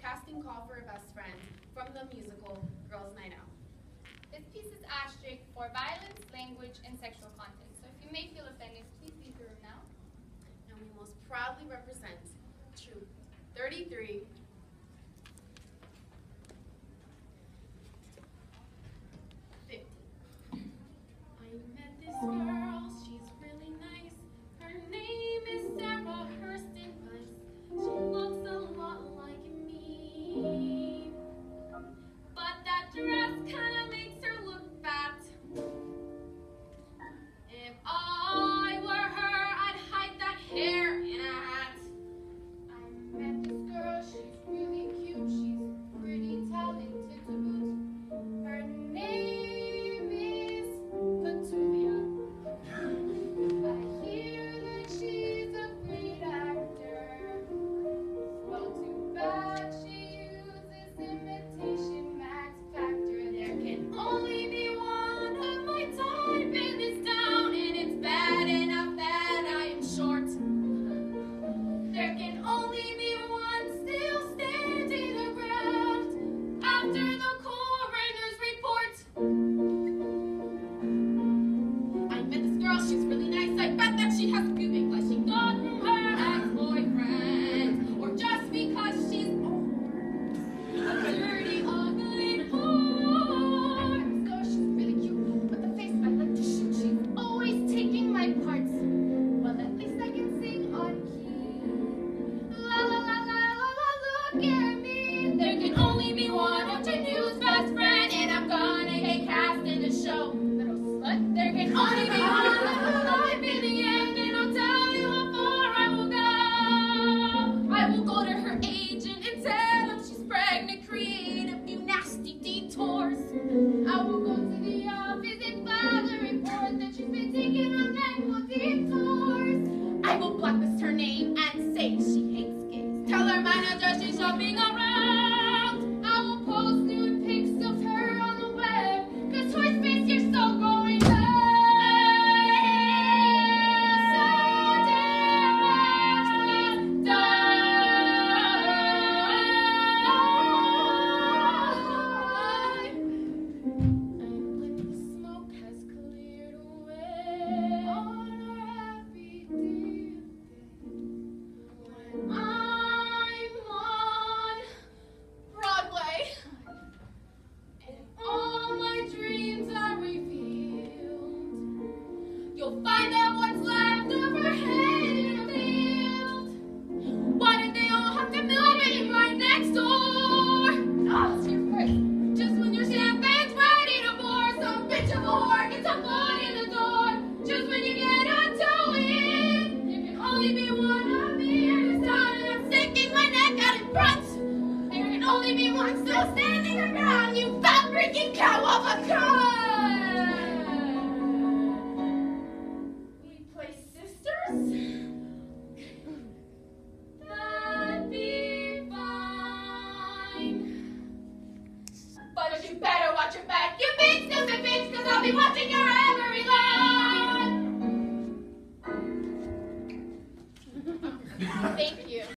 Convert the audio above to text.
casting call for a best friend from the musical Girls Night Out. This piece is asterisk for violence, language, and sexual content. So if you may feel offended, please leave the room now. And we most proudly represent Troupe 33, girl, she's really nice. I bet that she has a pubic like she got from her ex-boyfriend, or just because she's a dirty, ugly whore. Girl, she's really cute, with a face I like to shoot. She's always taking my parts. Well, at least I can sing on key. La la la la la la, look at me. There can only be one afternoon's she hates gays. Tell her manager she's shopping around. Still standing around, you fat freaking cow of a cunt. We play sisters. That'd be fine. But you better watch your back, you big stupid bitch, cause I'll be watching your